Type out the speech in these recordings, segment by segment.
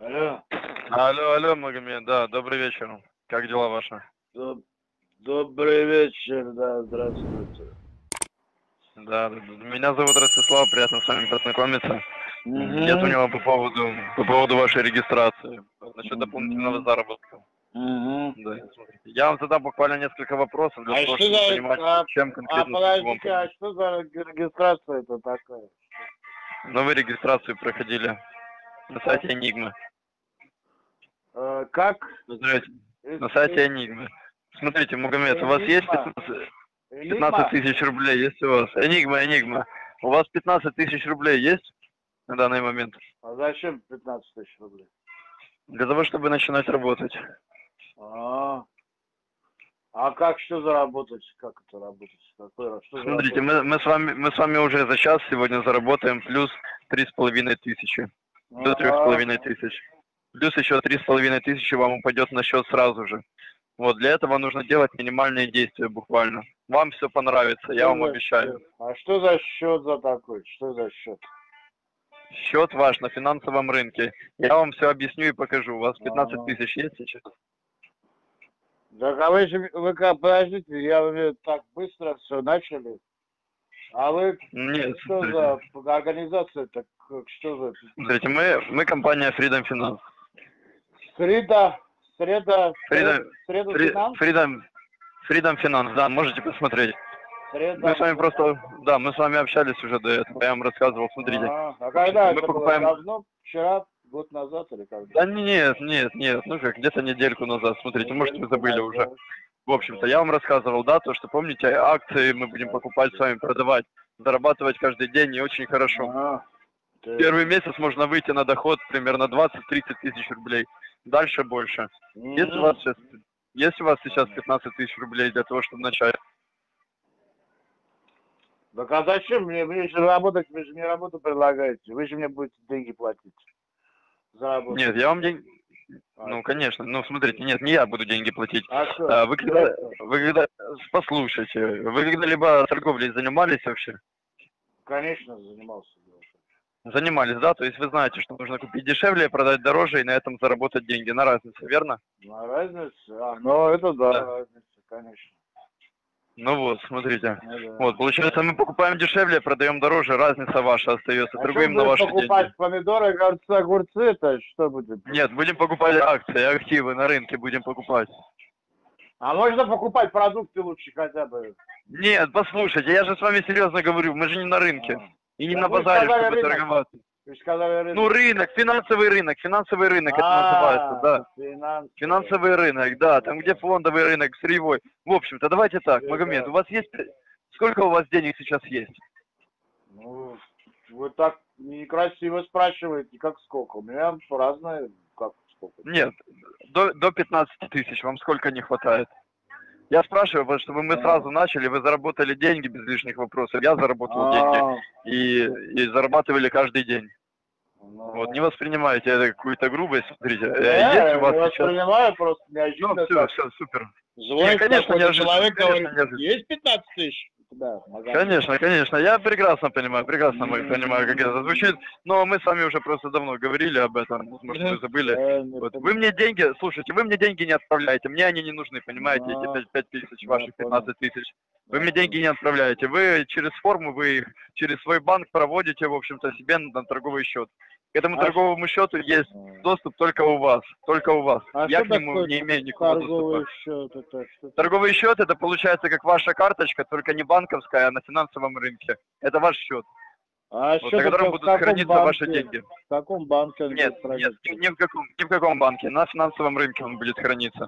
Алло. Алло, алло, Магомед, да, добрый вечер. Как дела ваши? Доб- Добрый вечер, да, здравствуйте. Да, да, да. меня зовут Ростислав, приятно с вами познакомиться. Мгм. Я звонил по поводу, по поводу вашей регистрации, насчет дополнительного заработка. Мгм. Да, смотрите. Я вам задам буквально несколько вопросов для А того, что чтобы за- понимать, а- чем А конкретно вам подождите, а что за регистрация это такая? Но вы регистрацию проходили на сайте Enigma. Э, как? Знаете, на сайте Enigma. Смотрите, Магомед, у вас есть Enigma. 15 Энигма? 15 тысяч рублей есть у вас? Enigma, Enigma. У вас 15 тысяч рублей есть на данный момент? А зачем 15 тысяч рублей? Для того, чтобы начинать работать. А, а как что заработать? Как это работать? Какой, что Смотрите, заработать? мы, мы, с вами, мы с вами уже за час сегодня заработаем плюс три с половиной тысячи. До трех с половиной тысяч. Плюс еще три с половиной тысячи вам упадет на счет сразу же. Вот, для этого нужно делать минимальные действия буквально. Вам все понравится, я Что вам обещаю. счет? А что за счет за такой? Что за счет? Счет ваш на финансовом рынке. Я вам все объясню и покажу. У вас 15 Ага. тысяч есть сейчас? Так а вы же, вы как, подождите, я вы так быстро все начали. А вы Нет, что смотрите. за организация, так что за Смотрите, мы, мы компания Freedom Finance. Среда, среда, среда Фри- финанс, Freedom, Freedom Finance, да, можете посмотреть. среда. Мы с вами просто, да, мы с вами общались уже до этого, я вам рассказывал, смотрите. А, а когда Мы это покупаем- было? Давно? Вчера, год назад или когда? Да нет, нет, нет, ну как, где-то недельку назад, смотрите, может вы забыли уже. В общем-то, я вам рассказывал, да, то, что помните, акции мы будем покупать с вами, продавать, зарабатывать каждый день и очень хорошо. А, ты- Первый месяц можно выйти на доход примерно 20-30 тысяч рублей, дальше больше. Есть у вас сейчас, есть у вас сейчас 15 тысяч рублей для того, чтобы начать? Так а зачем мне? Мне же работать, вы же мне работу предлагаете. Вы же мне будете деньги платить. За работу. Нет, я вам деньги... А, Ну, конечно. Ну, смотрите, нет, не я буду деньги платить. А что? А, Вы когда, вы когда, послушайте, вы когда-либо торговлей занимались вообще? Конечно, занимался. Занимались, да? То есть вы знаете, что нужно купить дешевле, продать дороже и на этом заработать деньги, на разнице, верно? На разнице? А, ну это да, Да. разница, конечно. Ну вот, смотрите. Ну, да. Вот, получается, мы покупаем дешевле, продаем дороже, разница ваша остается, А торгуем на ваши покупать деньги. помидоры, огурцы, огурцы, это что будет? Нет, будем покупать акции, активы на рынке будем покупать. А можно покупать продукты лучше хотя бы? Нет, послушайте, я же с вами серьезно говорю, мы же не на рынке. А. И не Да на базаре, чтобы рынок. торговаться. Вы же сказали рынок. Ну, рынок, финансовый рынок, финансовый рынок это А, называется, да. финансовый. Финансовый рынок, да, там где фондовый рынок, сырьевой. В общем-то, давайте так, Магомед, у вас есть... Сколько у вас денег сейчас есть? Ну, вы так некрасиво спрашиваете, как сколько. У меня разное, как сколько. Нет, до, до 15 тысяч, вам сколько не хватает? Я спрашиваю вас, чтобы мы А. сразу начали, вы заработали деньги без лишних вопросов, я заработал деньги А, и, и зарабатывали каждый день. ну. Вот, не воспринимайте это какую-то грубость, смотрите, Я есть у вас не сейчас... воспринимаю просто Ну, неожиданно. все, так. все, супер. Звонит конечно, какой-то неожиданно, человек, конечно, говорит, есть 15 тысяч? Да. Конечно, конечно, я прекрасно понимаю, прекрасно мы- понимаю, как это звучит, но мы с вами уже просто давно говорили об этом, может, вы забыли. Я Вот. Вы мне деньги, слушайте, вы мне деньги не отправляете, мне они не нужны, понимаете, эти 5, тысяч, я ваших понял. 15 тысяч. Вы мне деньги не отправляете, вы через форму, вы их через свой банк проводите, в общем-то, себе на торговый счет. К этому А торговому счету есть доступ только у вас, только у вас. А Я к нему не имею никакого доступа. счет? Это что? Торговый счет это получается как ваша карточка, только не банковская, а на финансовом рынке. Это ваш счет, А вот, счет на котором будут храниться банке? ваши деньги. В каком банке он Нет, будет храниться? нет, ни в каком, ни в каком банке. На финансовом рынке он будет храниться.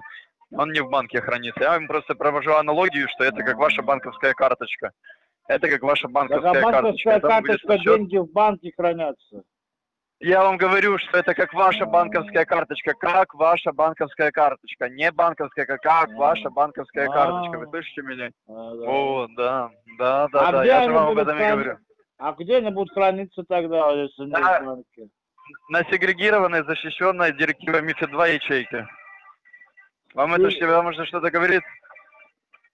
Он не в банке хранится. Я вам просто провожу аналогию, что это как ваша банковская карточка. Это как ваша Так, а банковская карточка. банковская карточка, деньги в банке хранятся. Я вам говорю, что это как ваша банковская карточка, как ваша банковская карточка. Не банковская, как, как ваша банковская карточка. Вы слышите меня? А. О, да, да, да, А да. Я же вам об этом и говорю. А где они будут храниться тогда, если не банке? На сегрегированной, защищенной директивой МИФИД 2 ячейке. Вам это вам уже что-то говорит?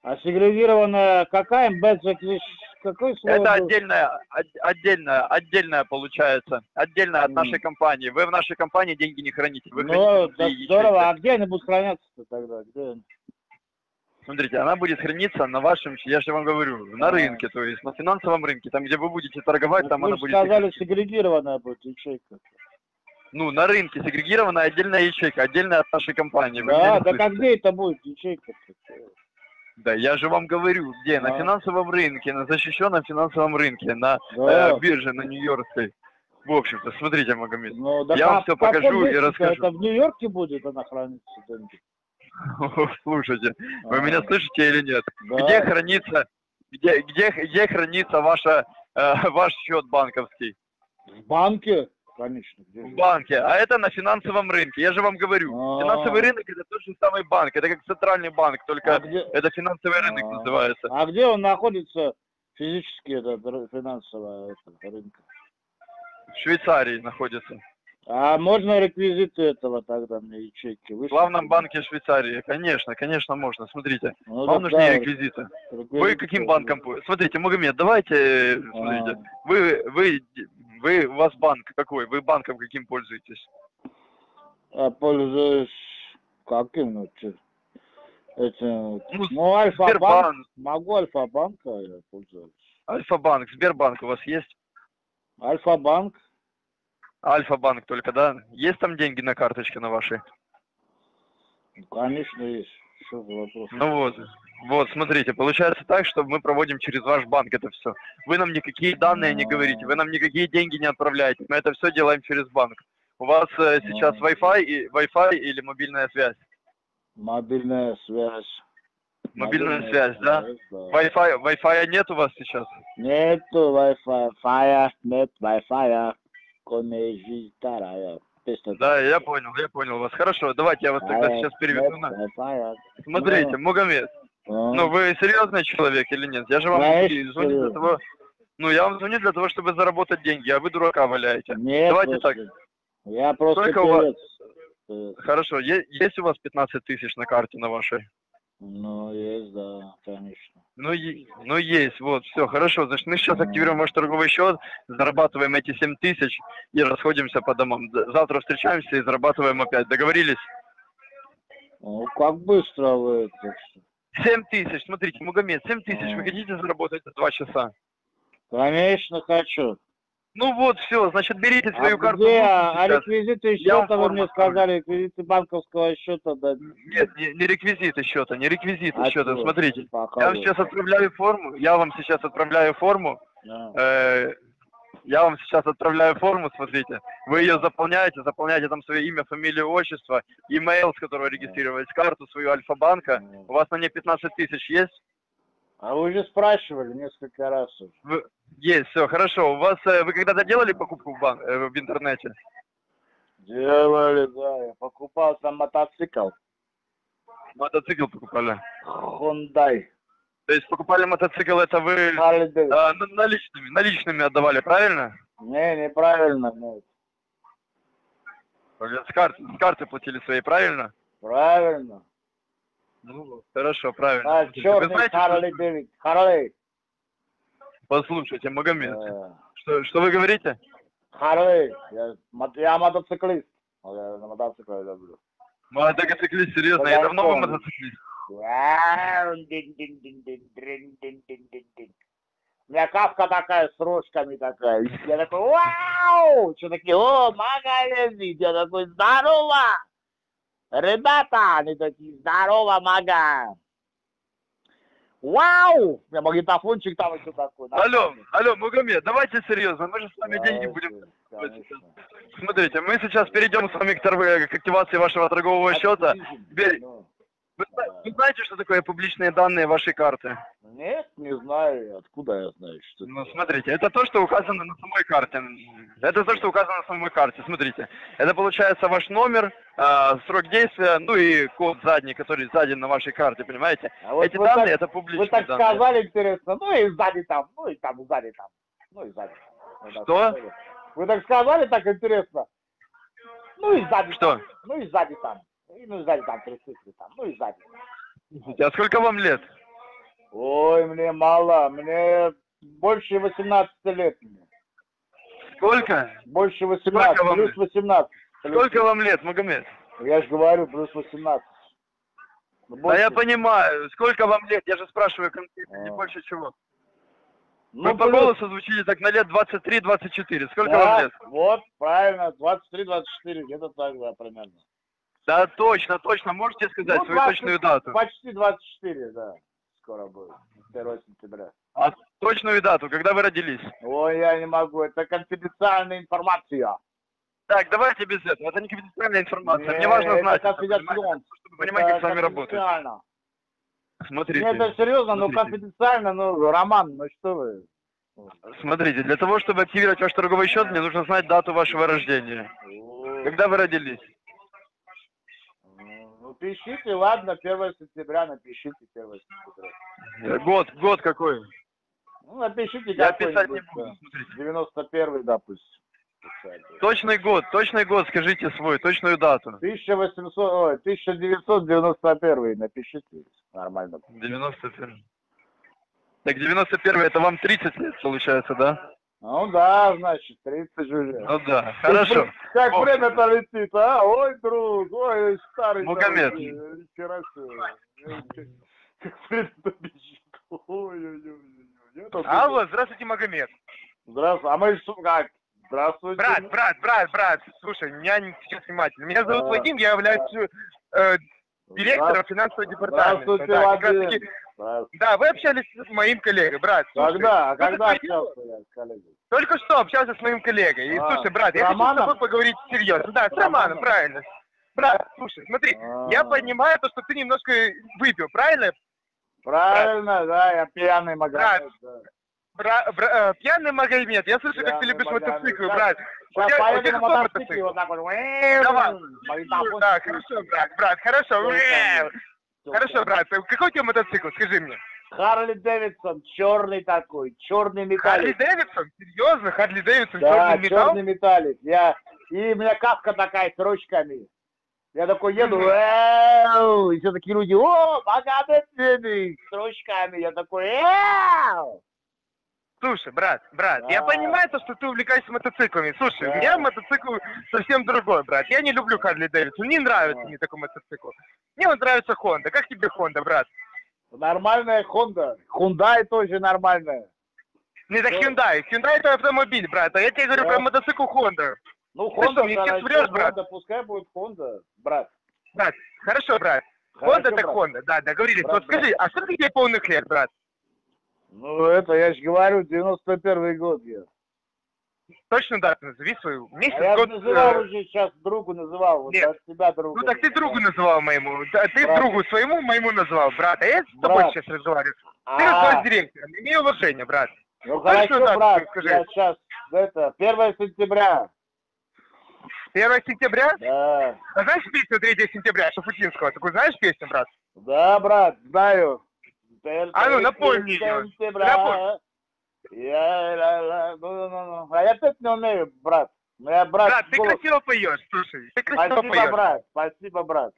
А сегрегированная какая? Без какое слово Это отдельная, от- отдельная, отдельная получается, отдельная от нашей компании. Вы в нашей компаннии деньги не храните, вы Ну, храните здорово. А где они будут храняться-то тогда? Где они? Смотрите, она будет храниться на вашем, я же вам говорю, на А. рынке, то есть на финансовом рынке, там, где вы будете торговать, Вот там вы она будет. сказали, их- сегрегированная будет ячейка. Ну, на рынке сегрегированная отдельная ячейка, отдельная от нашей компании. Вы Да, да как слышите? где это будет ячейка? Да, я же вам говорю, где? На финансовом рынке, на защищенном финансовом рынке, на Да. э, бирже, на Нью-Йоркской. В общем-то, смотрите, Магомед. Ну, да Я вам как покажу и расскажу. Это в Нью-Йорке будет она храниться? деньги? Слушайте, вы А, меня слышите или нет? да. Где хранится, где, где, где хранится ваша, э, ваш счет банковский? В банке? Конечно. Где В банке. А это на финансовом рынке. Я же вам говорю. А. Финансовый рынок это тот же самый банк. Это как центральный банк, только А где, это финансовый рынок А. называется. а где он находится физически, этот финансовый этот, рынок? В Швейцарии находится. А можно реквизиты этого тогда мне ячейки? В главном банке Швейцарии. Конечно, конечно, можно. Смотрите. Ну, Вам так нужны да, реквизиты. Вы реквизиты. каким банком? Смотрите, Магомед, давайте, э, смотрите. А, Вы, вы, вы, у вас банк какой? Вы банком каким пользуетесь? Я пользуюсь каким, ну, вот. Ну, ну, Альфа-банк, могу Альфа-банка я пользуюсь. Альфа-банк, Сбербанк у вас есть? Альфа-банк, Альфа-банк только, да? Есть там деньги на карточке на вашей? ну, конечно, есть. Что за вопрос? Ну вот, вот, смотрите, получается так, что мы проводим через ваш банк это все. Вы нам никакие данные не говорите, вы нам никакие деньги не отправляете. Мы это все делаем через банк. У вас э, сейчас. Wi-Fi, и, Wi-Fi или мобильная связь? Мобильная связь. Мобильная связь, да? да. Wi-Fi, Wi-Fi нет у вас сейчас? Нету Wi-Fi, фая, нет Wi-Fi, коне жизнь вторая. Песня Да, я понял, я понял вас. Хорошо, давайте я вас тогда сейчас переведу на... Смотрите. Магомед, Ну, ну вы серьезный человек или нет? Я же вам звоню для серьезный. того... Ну, я вам звоню для того, чтобы заработать деньги, а вы дурака валяете. Нет, давайте просто- Я просто Сколько у вас-. Певец. Хорошо, е- есть у вас 15 тысяч на карте на вашей? Ну, есть, да, конечно. Ну, е- ну есть, вот, все, хорошо. Значит, мы сейчас активируем ваш торговый счет, зарабатываем эти 7 тысяч и расходимся по домам. Завтра встречаемся и зарабатываем опять. Договорились? Ну, как быстро вы это всё. 7 тысяч, смотрите, Магомед, 7 тысяч, вы хотите заработать за 2 часа? Конечно, хочу. Ну вот, все, значит, берите свою а карту. где, а реквизиты счета, вы мне сказали, реквизиты банковского счета, да. Нет, не, не реквизиты счета, не реквизиты А счета. Смотрите, я вам сейчас отправляю форму, я вам сейчас отправляю форму, Да. Э, я вам сейчас отправляю форму, смотрите. Вы ее заполняете, заполняете там свое имя, фамилию, отчество, имейл, с которого регистрировать карту, свою Альфа-банка. У вас на ней 15 тысяч есть? А вы же спрашивали несколько раз уже. Вы- Есть, все, хорошо. У вас, э, вы когда-то делали покупку в, бан- э, в интернете? Делали, да. Я покупал там мотоцикл. Мотоцикл покупали. Hyundai. То есть покупали мотоцикл, это вы на- наличными, наличными отдавали, правильно? Не, неправильно, нет. С карты, с карты платили своей, правильно? Правильно. Ну, хорошо, правильно. А, черный знаете, что- Davidson. Harley. Послушайте, Магомед, Э, что, что вы говорите? Harley. Я, я мотоциклист. Я на мотоцикле люблю. Мотоциклист, серьезно, я давно вы мотоциклист? Вау, дин-дин-дин-дин, дрин-дин-дин-дин-дин. У меня капка такая с рожками такая. Я такой, вау! Что такие, о, мага лезет. Я такой, здорово! Ребята, они такие, здорово, мага. Вау! У меня магнитофончик там еще такой. Алло, алло, Магомед, давайте серьезно, мы же с вами деньги будем... Конечно. Смотрите, мы сейчас перейдем с вами к, к активации вашего торгового счета. Теперь, Ну, Вы, зна- вы знаете, что такое публичные данные вашей карты? Нет, не знаю. Откуда я знаю, что Ну, это? смотрите, это то, что указано на самой карте. Это то, что указано на самой карте. Смотрите, это получается ваш номер, а, срок действия, ну и код задний, который сзади на вашей карте, понимаете? А вот Эти вы данные так- это Вы публичные так данные. сказали, интересно, ну и сзади там, ну и там, сзади там, ну и сзади. Вы так Что? Вы так сказали, так интересно. Ну и сзади Что? там, ну и сзади там. И ну сзади там, три цифры там, ну и сзади. А сколько вам лет? Ой, мне мало, мне больше 18 лет. Сколько? Больше 18, Сколько плюс лет? 18. Плюс- Сколько вам лет, Магомед? Я же говорю, плюс 18. Ну, Да больше- я понимаю. Сколько вам лет? Я же спрашиваю конкретно, не А. больше чего. Ну, Вы по голосу звучите так на лет 23-24. Сколько Да, вам лет? Вот, правильно, 23-24, где-то так, да, примерно. Да, точно, точно. Можете сказать Ну, свою 20 точную дату? Почти 24, да, скоро будет, 1 сентября. А точную дату, когда вы родились? Ой, я не могу, это конфиденциальная информация. Так, давайте без этого. Это не конфиденциальная информация. Мне Не, важно это знать. это, конфиденцион. понимаете, чтобы понимать, как с вами работать. Смотрите. Нет, это серьезно, ну смотрите. конфиденциально, ну, Роман, ну что вы. Смотрите, для того, чтобы активировать ваш торговый счет, мне нужно знать дату вашего рождения. Когда вы родились? Пишите, ладно, 1 сентября, напишите 1 сентября. Э, Год, год какой? Ну, напишите Я писать не буду. да. Смотрите. 91 допустим. Точный год, точный год, скажите свой, точную дату. 1800, ой, 1991 напишите. Нормально. 91. Так 91 это вам 30 лет получается, да? Ну да, значит, 30 уже. Ну да, хорошо. Как О. время-то летит, а? Ой, друг, ой, старый. Магомед. товарищ, э. Как время-то бежит. Ой-ой-ой. Алло, здравствуйте, Магомед. Здравствуй. А мы что, как? Здравствуйте. Брат, брат, брат, брат, слушай, меня не- сейчас внимательно. Меня зовут А. Вадим, я являюсь э, директором финансового департамента. Здравствуйте, Да, как Вадим. Здравствуйте. да, вы общались с моим коллегой, брат. слушай, Когда? что Когда общался я с коллегой? Только что общался с моим коллегой. И А, слушай, брат, я хочу с Романом? тобой поговорить серьезно. Да, с Романом, Романом? правильно. Брат, слушай, смотри, я А. понимаю то, что ты немножко выпил, правильно? Правильно, да, я пьяный Магомед. да. Бра- бра- э, пьяный Магомед, я слышу, как ты Пьяный любишь Магомед. мотоциклы, брат. Сейчас поеду на мотоцикле, мотоцикл? вот так вот. Давай. Да, хорошо, брат, брат, хорошо. Хорошо, брат, какой у тебя мотоцикл, скажи мне? Харли Дэвидсон, черный такой, черный Харли металлик. Дэвидсон? Серьезно? Харли Дэвидсон, Да, черный металл? черный металлик. Я... И у меня каска такая с ручками. Я такой еду. «Эу!» и все такие люди, о, Дэвид, с ручками. Я такой, «Эу!» Слушай, брат, брат, я понимаю то, что ты увлекаешься мотоциклами. Слушай, Да. у меня мотоцикл совсем другой, брат. Я не люблю Харли Дэвидсон, не нравится Да. мне такой мотоцикл. Мне вот нравится Honda. Как тебе Honda, брат? Нормальная Honda. Hyundai тоже нормальная. Не это Да. Hyundai. Hyundai это автомобиль, брат. А я тебе говорю Да. про мотоцикл Honda. Ну, Ты что, мне сейчас врешь, брат? Honda, пускай будет Honda, брат. Брат, хорошо, брат. Хорошо, Honda так брат. Honda, да, договорились. Брат, вот скажи, а сколько тебе полных лет, брат? Ну, это, я же говорю, 91 год я. Точно дату назови свою. Месяц, А я год. называл э, уже сейчас другу называл, вот Нет. от тебя другу. Ну так ты другу называл моему. Да, ты Брат. другу своему моему назвал, брат. А я с тобой Брат. сейчас разговариваю. Ты А, разговариваешь с директором. Имей уважение, брат. ну Точно хорошо, дату брат, скажи. я сейчас, это, 1 сентября. 1 сентября? Да, А знаешь песню 3 сентября Шафутинского? Такую знаешь песню, брат? да, брат, знаю. А ну, напомни. Напомни. Я, ла, ла, ну, ну, ну, ну. А я опять не умею, брат. Я, брат, Брат, ты голос- красиво поешь, слушай. Ты красиво Спасибо, поешь. брат, спасибо, брат.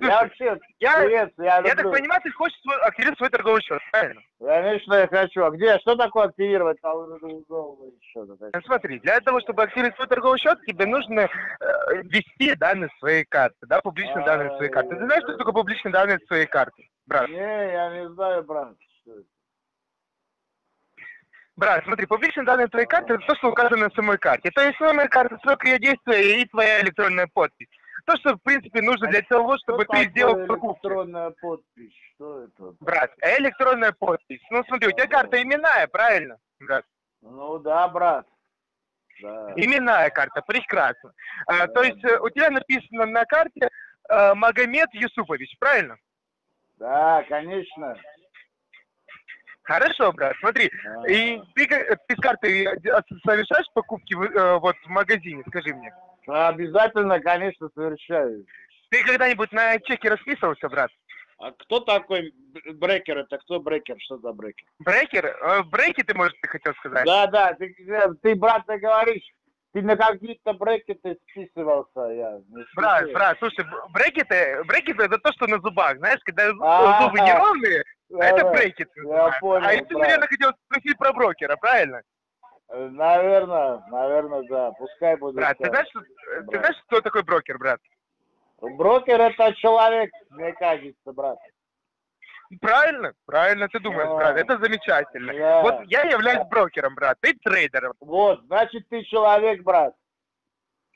Я вообще, Я, я я люблю. так понимаю, ты хочешь свой, активировать свой торговый счет, правильно? Конечно, я хочу. А где? Что такое активировать? А, еще, это. Ну, Смотри, для того, чтобы активировать свой торговый счет, тебе нужно э, ввести данные своей карты, да, публичные данные своей карты. Ты знаешь, что такое публичные данные своей карты, брат? Не, я не знаю, брат. Что это. Брат, смотри, публичные данные твоей карты это то, что указано на самой карте. То есть номер карты, срок ее действия и твоя электронная подпись. То, что, в принципе, нужно для того, чтобы Что ты сделал покупку. электронная подпись? Что это? Брат, а электронная подпись. Ну, смотри, у тебя карта именная, правильно? Брат, Ну да, брат. Да. именная карта, прекрасно. А, то есть э, у тебя написано на карте э, Магомед Юсупович, правильно? Да, конечно. Хорошо, брат, смотри, Да. и ты, как- ты с карты э, совершаешь покупки э, вот в магазине, скажи мне? Да, Обязательно, конечно, совершаю. Ты когда-нибудь на чеке расписывался, брат? А кто такой брекер? Это кто брекер? Что за брекер? Брекер? Э, брейки ты, может, ты хотел сказать? Да, да, ты, э, ты, брат, ты говоришь, ты на какие-то брекеты списывался, я не Брат, брат, слушай, брекеты, брекеты это то, что на зубах, знаешь, когда зу- А. зубы неровные, Это Да-да. брекет. Я называется. понял, А если ты, наверное, хотел спросить про брокера, правильно? Наверное, наверное, да. Пускай будет. Брат, ты знаешь, что- ты Брат. знаешь, кто такой брокер, брат? Брокер это человек, мне кажется, брат. Правильно, правильно ты думаешь, Да. брат, это замечательно. Да. Вот я являюсь брокером, брат, ты трейдером. Вот, значит, ты человек, брат.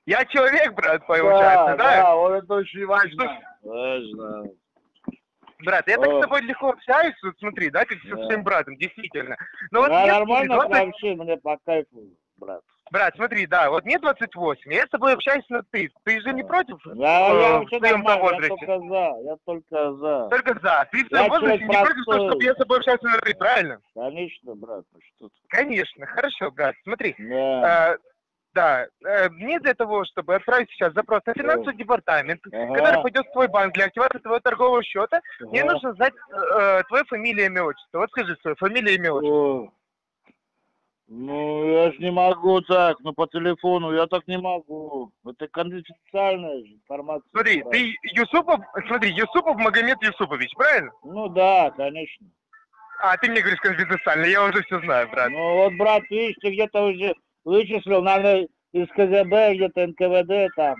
Я человек, брат, получается, да? да, вот это очень важно. Важно. Брат, я так с тобой легко общаюсь, вот смотри, да, как со Да. своим братом, действительно. Но вот Да, нормально 20 вообще, мне по кайфу, брат. Брат, смотри, да, вот мне 28, я с тобой общаюсь на ты. Ты же не против? Да, э, я в вообще нормально, я возрасте? только за, я только за. Только за. Ты в Я своем возрасте человек не против, простой. чтобы я с тобой общался на ты, правильно? Конечно, брат, ну что ты. Конечно, хорошо, брат. Смотри, Да. э, да, э, мне для того, чтобы отправить сейчас запрос на финансовый департамент, Ага. который пойдет в твой банк для активации твоего торгового счета, мне Ага. нужно знать э, твое фамилия, имя, отчество. Вот скажи свое фамилия, имя, отчество. Ну, я ж не могу так, ну по телефону я так не могу. Это конфиденциальная же информация. Смотри, ты Юсупов, смотри, Юсупов Магомед Юсупович, правильно? Ну да, конечно. А, ты мне говоришь конфиденциально, я уже все знаю, брат. Ну вот, брат, видишь, ты где-то уже вычислил, наверное, из КГБ, где-то НКВД там,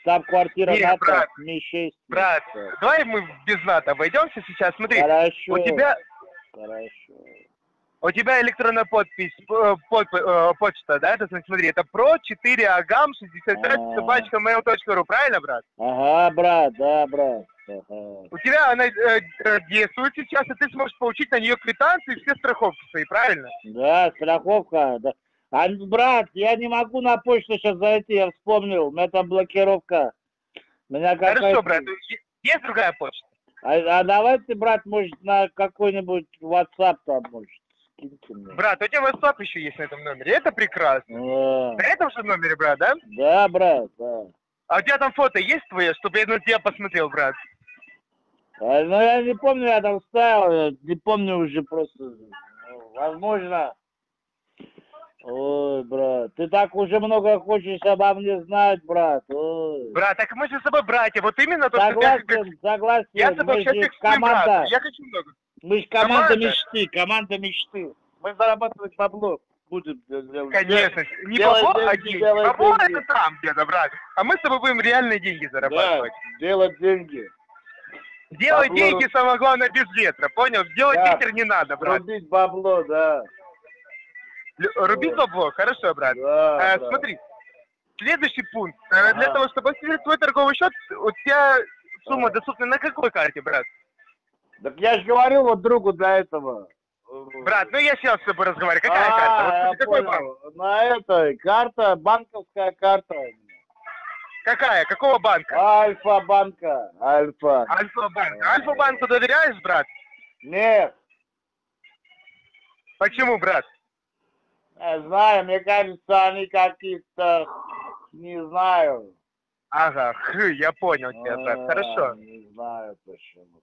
штаб-квартира НАТО, брат, Ми-6. брат, Да. Давай мы без НАТО обойдемся сейчас. Смотри, Хорошо. у тебя Хорошо. у тебя электронная подпись, э, подп- э, почта, да? Это, смотри, это про 4 агам 65 А. собачка mail.ru, правильно, брат? Ага, брат, да, брат. Ага. У тебя она э, действует сейчас, и ты сможешь получить на нее квитанции и все страховки свои, правильно? Да, страховка, да. А, брат, я не могу на почту сейчас зайти, я вспомнил, у меня там блокировка. Меня Хорошо, брат, есть другая почта? А, а давайте, брат, может, на какой-нибудь WhatsApp там, может, скиньте мне. Брат, у тебя WhatsApp еще есть на этом номере, это прекрасно. А, На этом же номере, брат, да? да, брат, да. А у тебя там фото есть твое, чтобы я на тебя посмотрел, брат? А, ну, я не помню, я там ставил, не помню уже просто. Ну, возможно. Ой, брат, ты так уже много хочешь обо мне знать, брат. Ой. Брат, так мы же с тобой братья, вот именно то, что я, Согласен, согласен. я с тобой мы общаюсь же как с твоим команда, братом. Я хочу много. мы же команда, Команда. мечты, команда мечты. Мы зарабатывать бабло будем. Конечно. Не Делай бабло, а деньги, делай Бабло деньги. это там где-то, брат. А мы с тобой будем реальные деньги Да, зарабатывать. делать деньги. Делай Бабло деньги, самое главное, без ветра, понял? Делать Да. ветер не надо, брат. Рубить бабло, да. Рубить бабло, хорошо, брат. да, Э, да. Смотри, следующий пункт. Э, Для Ага. того, чтобы активировать твой торговый счет, у тебя сумма Ага. доступна на какой карте, брат? Так я же говорил вот другу для этого. Брат, ну я сейчас с тобой разговариваю. Какая А, карта? Вот какой понял. банк? На этой карта, банковская карта. Какая? Какого банка? Альфа-банка. Альфа. Альфа-банк. Альфа-банку доверяешь, брат? Нет, Почему, брат? Знаю, мне кажется, они какие-то, не знаю. Ага, хы, я понял тебя, брат. А, Хорошо. Не знаю почему.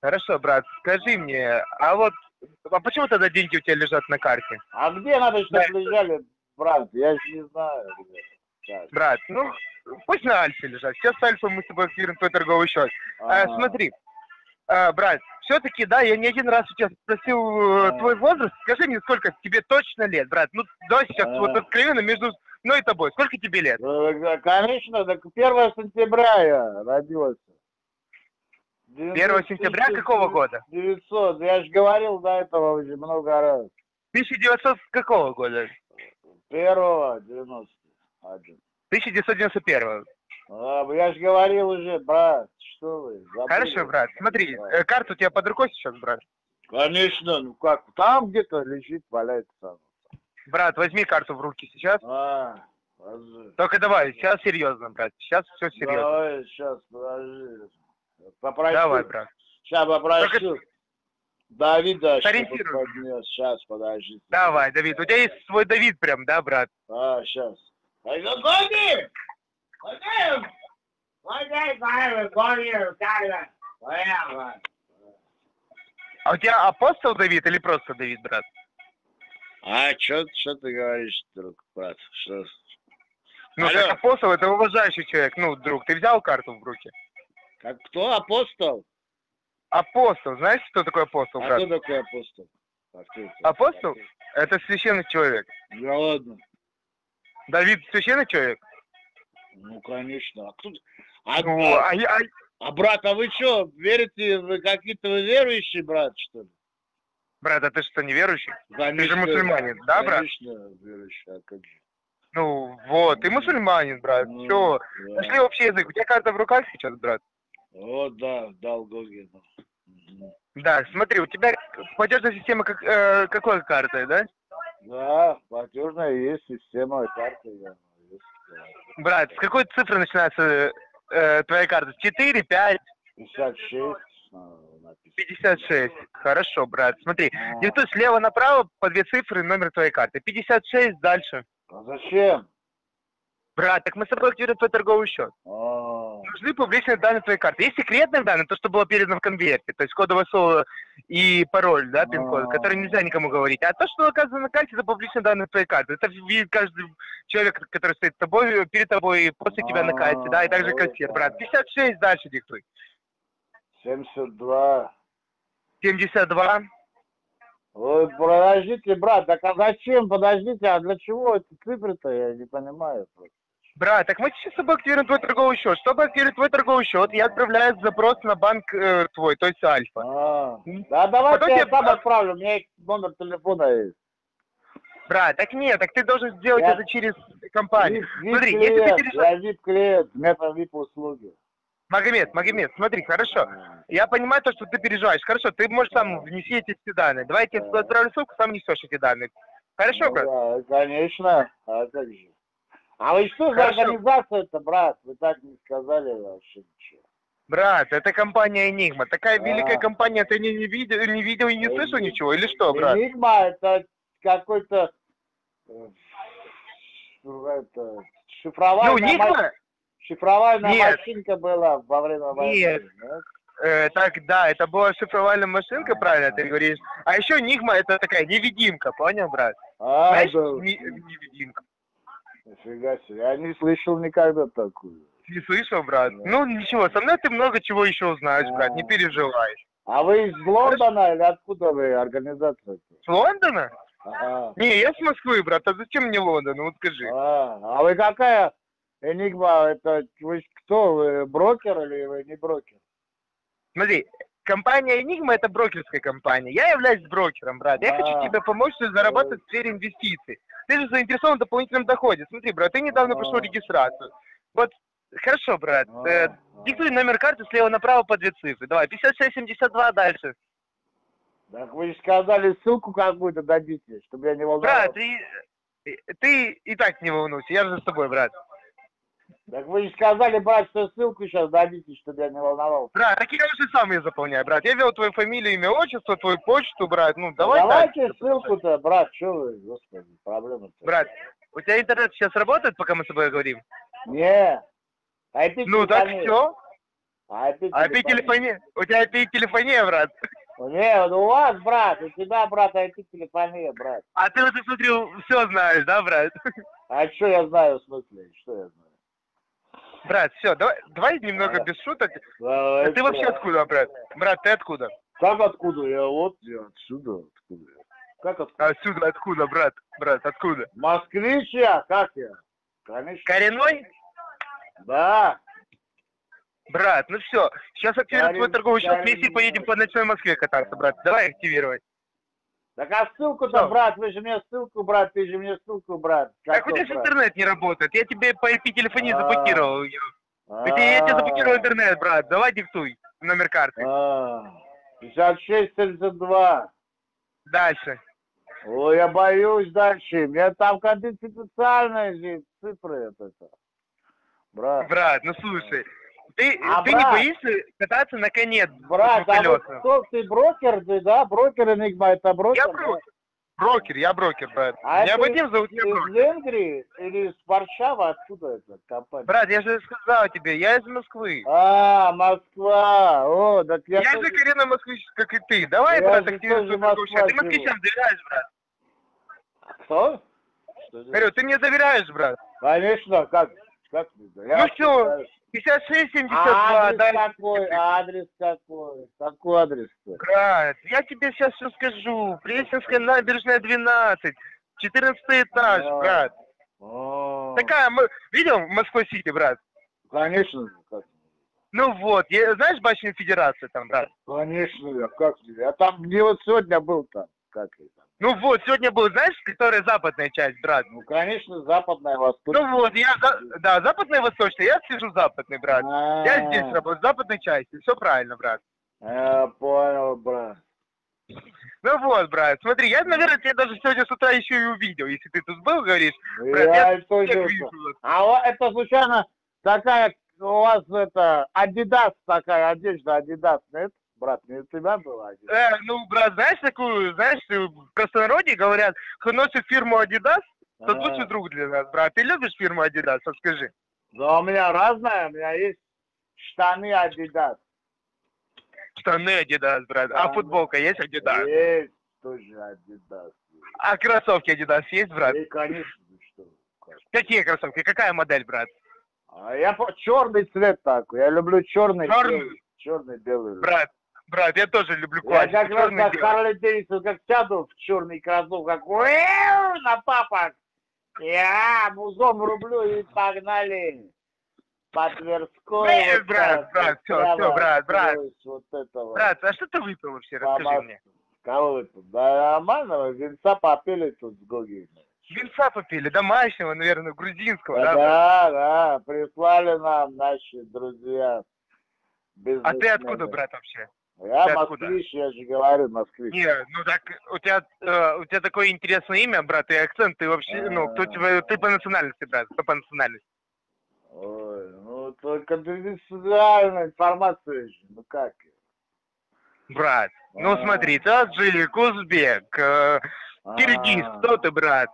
Хорошо, брат, скажи мне, а вот а почему тогда деньги у тебя лежат на карте? А где надо, чтобы Да. лежали, брат? Я же не знаю. где. Брат, ну, пусть на Альфе лежат. Сейчас с Альфой мы с тобой активируем твой торговый счет. А, Ага. смотри, а, брат, все-таки, да, я не один раз у тебя спросил э, твой возраст. Скажи мне, сколько тебе точно лет, брат? Ну, давай сейчас Да. вот откровенно между мной и тобой. Сколько тебе лет? Ну, да, Конечно, так 1 сентября я родился. 1 сентября какого года? 900. Я же говорил до этого уже много раз. 1900 какого года? Первого 91. 1991. А, я же говорил уже, брат, что вы? забыли? Хорошо, брат. Смотри, Да. э, карта у тебя под рукой сейчас, брат. Конечно, ну как, там где-то лежит, валяется. Брат, возьми карту в руки сейчас. А, подожди. Только давай, сейчас серьезно, брат. Сейчас все серьезно. Давай, сейчас, подожди. Попрошу. Давай, брат. Сейчас попрошу. Давида, чтобы Сориентируй. Сейчас, подожди. Давай, Давид. У тебя есть свой Давид прям, да, брат? А, сейчас. Гони! Гони! А у тебя апостол Давид или просто Давид, брат? А, что ты говоришь, друг, брат? Что? Ну, Алло. как апостол, это уважающий человек. Ну, друг, ты взял карту в руки? Как кто? Апостол? Апостол. Знаешь, что такое апостол, А брат? кто такой апостол? А кто это? Апостол? Это священный человек. Да ладно. Давид священный человек? Ну, конечно. А кто... А, Ну, а, а я- а- а, брат, а вы что, верите в какие-то вы верующие, брат, что ли? брат, а ты что, неверующий? Конечно, мусульманин, да, брат? Конечно, верующий, а как же. Ну, вот, ты мусульманин, брат. Ну, Все, да. нашли общий язык. У тебя карта в руках сейчас, брат? О, да, дал Гогину. Мгм. Да, смотри, у тебя платежная система как, э, какой картой, да? Да, платежная есть система карты. да, да. Брат, с какой цифры начинается э, твоя карта? 4, 5, 56 а, написано. 56. Хорошо, брат. Смотри, А, диктуй слева направо по две цифры номер твоей карты. 56 дальше. а зачем? Брат, так мы с тобой активируем твой торговый счет. А, Нужны публичные данные твоей карты. Есть секретные данные, то, что было передано в конверте, то есть кодовое слово и пароль, да, пин-код, А. который нельзя никому говорить. А то, что указано на карте, это публичные данные твоей карты. Это видит каждый человек, который стоит тобой, перед тобой, и после тебя на карте, да, и также А, кассир, брат. так. 56 дальше диктуй. 72. 72. Ой, подождите, брат, так а зачем? Подождите, а для чего эти цифры-то? Я не понимаю. просто. Брат, так мы сейчас с тобой активируем твой торговый счет. Чтобы активировать твой торговый счет, я отправляю запрос на банк э, твой, то есть Альфа. А, да давайте Потом я тебе- сам отправлю, у меня номер телефона есть. Брат, так нет, так ты должен сделать Я- это через компанию. Вип- Смотри, вип-клиент, если ты перешел- Я вип-клиент, у меня там вип-услуги. Магомед, Магомед, смотри, хорошо. А, Я понимаю то, что ты переживаешь. Хорошо, ты можешь сам внести эти все данные. Давай я тебе отправлю ссылку, сам несешь эти данные. Хорошо, ну брат? да, конечно. А как же? А вы что за организация-то, брат? Вы так не сказали вообще ничего. Брат, это компания Enigma. Такая А. великая компания, ты не, не видел, не видел и не слышал Enigma. ничего? Или что, брат? Энигма это какой-то э, это, шифровальная, Ну, Enigma, шифровальная Нет. машинка была во время войны. Нет. нет? э, так, да, это была шифровальная машинка, правильно ты говоришь. А еще Enigma это такая невидимка, понял, брат? А, Знаешь, да, не- невидимка. Нифига себе, я не слышал никогда такую. Не слышал, брат? Да. Ну, ничего, со мной ты много чего еще узнаешь, брат, не А. переживай. А вы из Лондона или откуда вы организация? С Лондона? Ага. Не, я с Москвы, брат, а зачем мне Лондон? Вот скажи. А, а вы какая Энигма? Это вы кто? Вы брокер или вы не брокер? Смотри, компания Enigma это брокерская компания. Я являюсь брокером, брат. Я А. хочу тебе помочь зарабатывать в сфере инвестиций. Ты же заинтересован в дополнительном доходе. Смотри, брат, ты недавно прошел регистрацию. Вот, хорошо, брат. Э, диктуй номер карты слева направо по две цифры. Давай, 5672 дальше. Так вы же сказали ссылку какую-то дадите, чтобы я не волновался. Брат, и- ты и так не волнуйся, я же с тобой, брат. Так вы же сказали, брат, что ссылку сейчас дадите, чтобы я не волновался. Брат, так я уже сам ее заполняю, брат. Я ввел твою фамилию, имя, отчество, твою почту, брат. Ну, давай Давайте так. ссылку-то, брат, что вы, господи, проблема-то. Брат, у тебя интернет сейчас работает, пока мы с тобой говорим? Не. IP Ну так все. IP IP телефония. У тебя IP телефония, брат. Не, ну у вас, брат, у тебя, брат, IP телефония, брат. А ты вот, смотрю, все знаешь, да, брат? А что я знаю в смысле? Что я знаю? Брат, все, давай, давай немного А. без шуток. А, А ты это- вообще откуда, брат? Брат, ты откуда? Как откуда? Я вот, я отсюда, откуда я? Как откуда? Отсюда, откуда, брат? Брат, откуда? Москвич я, как я? Конечно. Коренной? Да. Брат, ну все, сейчас активируем твой торговый счет, вместе поедем по ночной Москве кататься, брат. Давай активировать. Так а ссылку-то, брат, вы же мне ссылку, брат, ты же мне ссылку, брат. Так у тебя же интернет не работает. Я тебе по IP телефонии А. заблокировал ее. Я тебе- А, заблокировал интернет, брат. Давай диктуй номер карты. а, 56 32. Дальше. Ой, я боюсь дальше. Мне там конфиденциальные цифры это. Брат. Брат, ну слушай, ты, А, ты брат. не боишься кататься на коне Брат, а вот кто ты брокер, ты, да? Брокер Энигма, это брокер? Я брокер. Брокер, я брокер, брат. А Меня Вадим зовут, я Из брокер. Венгрии или из Варшавы? Откуда это компания? Брат, я же сказал тебе, я из Москвы. А, Москва. О, так я... Я, тоже- же коренной москвич, как и ты. Давай, Я брат, активируй счет. Ты Москва москвичам доверяешь, брат? Кто? Что Говорю, ты мне доверяешь, брат? Конечно, как? Как? Я Ну всё. Считаю, 56, 72, Адрес да. какой? Адрес какой? Какой адрес-то? Брат, я тебе сейчас все скажу. Пресненская набережная 12, 14 этаж, Да. брат. О, Такая, мы, видел Москва-Сити, брат? Конечно, как- Ну вот, я- знаешь башню Федерации там, брат? конечно, я как. Я там не вот сегодня был там. Как это? Ну вот, сегодня был, знаешь, которая западная часть, брат? Ну, конечно, западная, восточная. Ну вот, я, да, западная восточная, я сижу западный, брат. А, Я здесь работаю, в западной части, все правильно, брат. Я понял, брат. Ну вот, брат, смотри, я, наверное, тебя даже сегодня с утра еще и увидел, если ты тут был, говоришь. Брат, Я я тоже вижу. А это случайно такая у вас это Адидас такая одежда Адидас, нет? Брат, не у тебя была Adidas? Э, ну, брат, знаешь такую, знаешь, в простонародье говорят, кто носит фирму Adidas, тот А, лучший друг для нас, брат. Ты любишь фирму Adidas, скажи. Да у меня разная, у меня есть штаны Адидас. Штаны Adidas, брат. А Да. футболка есть Adidas? Есть тоже Адидас. А кроссовки Adidas есть, брат? И, конечно, что. как. Какие кроссовки? Какая модель, брат? А я черный цвет такой, я люблю черный. Черный? Черный, белый. Брат, брат, я тоже люблю Я классику. как раз белый. Харли Дэвидсон, как сяду в черный кроссовок, как на папах. Я музом рублю и погнали. По Тверской. Э, вот брат, так, брат, всё, прямо всё, брат, брат. Вот этого. Брат, а что ты выпил вообще? Расскажи Мос- мне. Кого вы тут? Да нормального винца попили тут с Гоги. Винца попили, домашнего, наверное, грузинского, Да, да? да, да, прислали нам наши друзья. А ты откуда, брат, вообще? Я ты откуда? москвич, я же говорю, москвич. Не, ну так, у тебя, э, у тебя такое интересное имя, брат, и акцент, ты вообще, ну, кто тебя, ты по национальности, брат, кто по национальности? Ой, ну только конфиденциальная информация же, ну как? Брат, ну А. смотри, таджик, узбек, э, киргиз, А, кто ты, брат?